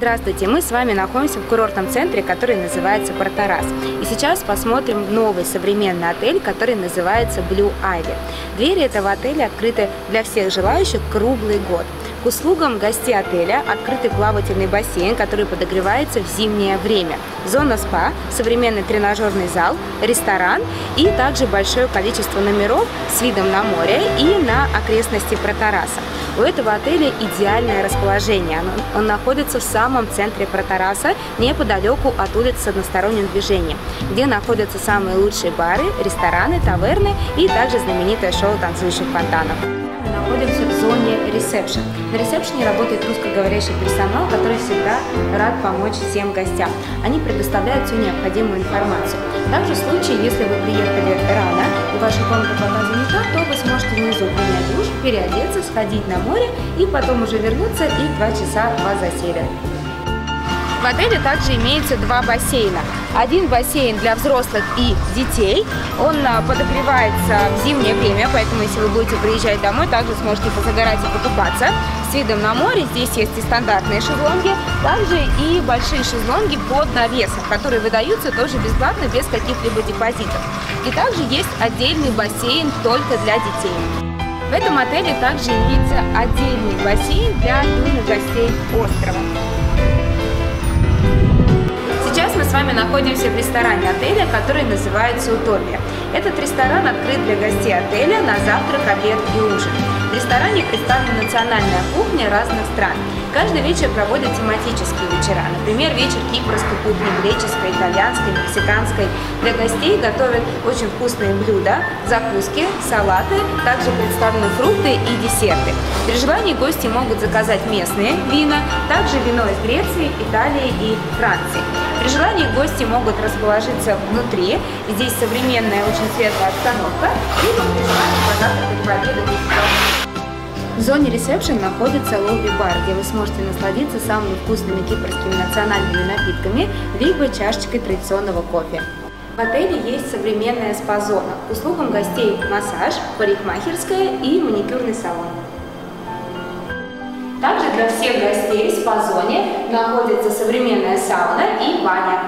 Здравствуйте, мы с вами находимся в курортном центре, который называется Портарас. И сейчас посмотрим новый современный отель, который называется Blue Ivy. Двери этого отеля открыты для всех желающих круглый год. К услугам гостей отеля открытый плавательный бассейн, который подогревается в зимнее время. Зона спа, современный тренажерный зал, ресторан и также большое количество номеров с видом на море и на окрестности Протараса. У этого отеля идеальное расположение. Он находится в самом центре Протараса, неподалеку от улиц с односторонним движением, где находятся самые лучшие бары, рестораны, таверны и также знаменитое шоу танцующих фонтанов находимся в зоне ресепшн. На ресепшене работает русскоговорящий персонал, который всегда рад помочь всем гостям. Они предоставляют всю необходимую информацию. Также в случае, если вы приехали рано и ваша комната пока занята, то вы сможете внизу принять душ, переодеться, сходить на море и потом уже вернуться и два часа вас заселят. В отеле также имеется два бассейна. Один бассейн для взрослых и детей. Он а, подогревается в зимнее время, поэтому если вы будете приезжать домой, также сможете позагорать и покупаться. С видом на море здесь есть и стандартные шезлонги, также и большие шезлонги под навесом, которые выдаются тоже бесплатно, без каких-либо депозитов. И также есть отдельный бассейн только для детей. В этом отеле также имеется отдельный бассейн для юных гостей острова вами находимся в ресторане отеля, который называется «Утопия». Этот ресторан открыт для гостей отеля на завтрак, обед и ужин. В ресторане представлена национальная кухня разных стран. Каждый вечер проводят тематические вечера. Например, вечер кипрской кухни, греческой, итальянской, мексиканской. Для гостей готовят очень вкусные блюда, закуски, салаты. Также представлены фрукты и десерты. При желании гости могут заказать местные вина, также вино из Греции, Италии и Франции. При желании гости могут расположиться внутри. Здесь современная, очень светлая обстановка. Либо при желании позавтракать, пообедать В зоне ресепшн находится лобби-бар, где вы сможете насладиться самыми вкусными кипрскими национальными напитками, либо чашечкой традиционного кофе. В отеле есть современная спа-зона. К услугам гостей массаж, парикмахерская и маникюрный салон. Также для всех гостей в спа-зоне находится современная сауна и баня.